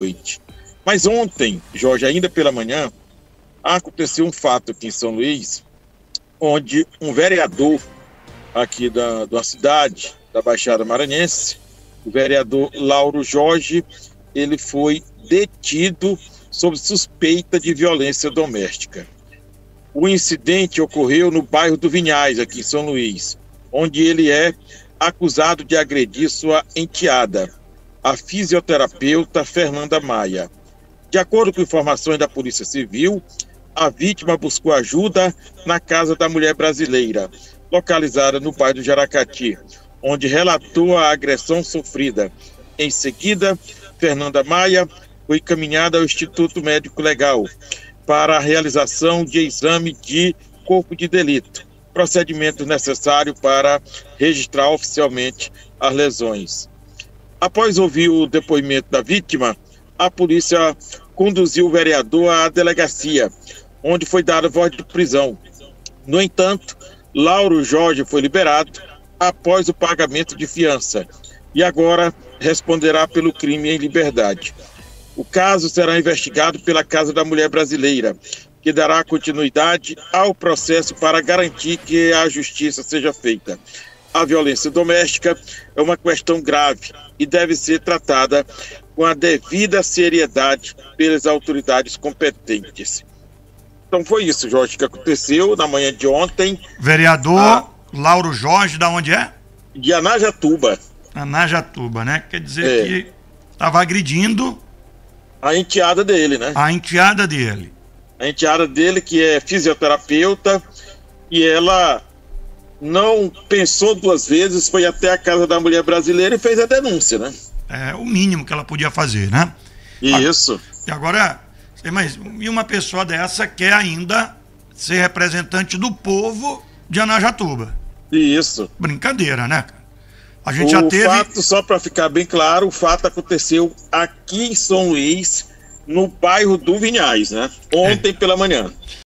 noite. Mas ontem, Jorge, ainda pela manhã, aconteceu um fato aqui em São Luís, onde um vereador aqui da, da cidade, da Baixada Maranhense, o vereador Lauro Jorge, ele foi detido sob suspeita de violência doméstica. O incidente ocorreu no bairro do Vinhais, aqui em São Luís, onde ele é acusado de agredir sua enteada, a fisioterapeuta Fernanda Maia. De acordo com informações da Polícia Civil, a vítima buscou ajuda na casa da mulher brasileira, localizada no bairro do Jaracati, onde relatou a agressão sofrida. Em seguida, Fernanda Maia foi encaminhada ao Instituto Médico Legal para a realização de exame de corpo de delito, procedimento necessário para registrar oficialmente as lesões. Após ouvir o depoimento da vítima, a polícia conduziu o vereador à delegacia, onde foi dada voz de prisão. No entanto, Lauro Jorge foi liberado após o pagamento de fiança e agora responderá pelo crime em liberdade. O caso será investigado pela Casa da Mulher Brasileira, que dará continuidade ao processo para garantir que a justiça seja feita. A violência doméstica é uma questão grave e deve ser tratada com a devida seriedade pelas autoridades competentes. Então foi isso, Jorge, que aconteceu na manhã de ontem. Vereador a... Lauro Jorge, da onde é? De Anajatuba. Anajatuba, né? Quer dizer é. que estava agredindo. A enteada dele, né? A enteada dele. A enteada dele, que é fisioterapeuta, e ela não pensou duas vezes, foi até a casa da mulher brasileira e fez a denúncia, né? É o mínimo que ela podia fazer, né? Isso. E agora, mas e uma pessoa dessa quer ainda ser representante do povo de Anajatuba? Isso. Brincadeira, né? A gente o já teve. fato, só para ficar bem claro, o fato aconteceu aqui em São Luís, no bairro do Vinhais, né? Ontem é. pela manhã.